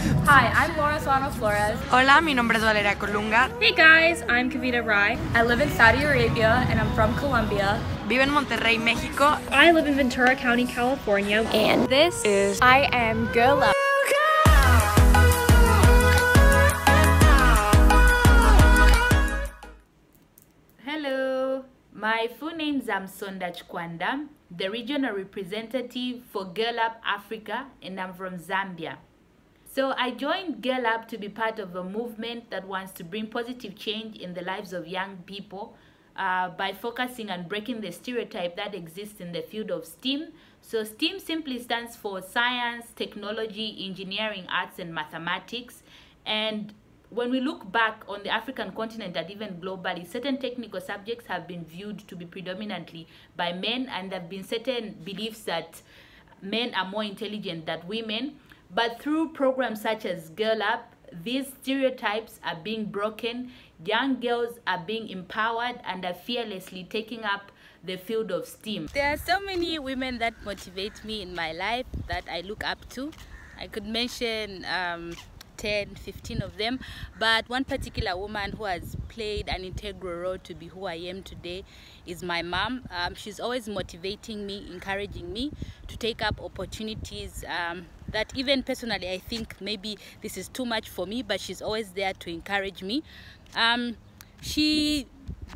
Hi, I'm Laura Solano Flores. Hola, mi nombre es Valeria Colunga. Hey guys, I'm Kavita Rai. I live in Saudi Arabia and I'm from Colombia. Vivo en Monterrey, México. I live in Ventura County, California. And this is I Am Girl Up. Hello, my full name is Musonda Chikwanda, the regional representative for Girl Up Africa, and I'm from Zambia. So I joined Girl Up to be part of a movement that wants to bring positive change in the lives of young people uh, by focusing on breaking the stereotype that exists in the field of STEAM. So STEAM simply stands for science, technology, engineering, arts, and mathematics. And when we look back on the African continent and even globally, certain technical subjects have been viewed to be predominantly by men, and there have been certain beliefs that men are more intelligent than women. But through programs such as Girl Up, these stereotypes are being broken, young girls are being empowered and are fearlessly taking up the field of STEAM. There are so many women that motivate me in my life that I look up to. I could mention um, 10, 15 of them, but one particular woman who has played an integral role to be who I am today is my mom. Um, she's always motivating me, encouraging me to take up opportunities um, that even personally I think maybe this is too much for me, but she's always there to encourage me. Um, she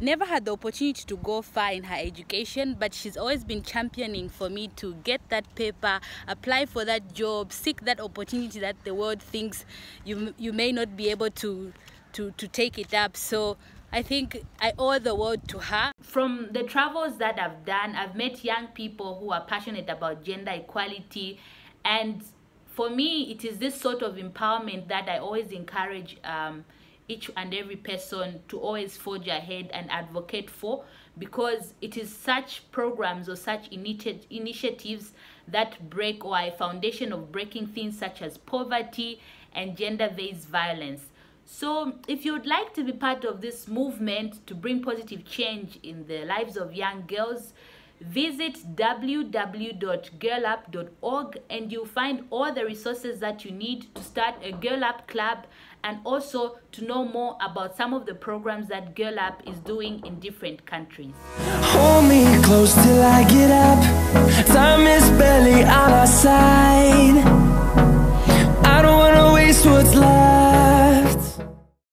never had the opportunity to go far in her education but she's always been championing for me to get that paper apply for that job seek that opportunity that the world thinks you you may not be able to to to take it up so I think I owe the world to her. From the travels that I've done, I've met young people who are passionate about gender equality. And for me, it is this sort of empowerment that I always encourage um, each and every person to always forge ahead and advocate for because it is such programs or such initi initiatives that break or a foundation of breaking things such as poverty and gender-based violence. So if you would like to be part of this movement to bring positive change in the lives of young girls, visit www.girlup.org and you'll find all the resources that you need to start a Girl Up Club and also to know more about some of the programs that Girl Up is doing in different countries. Hold me close till I get up Time is barely on our side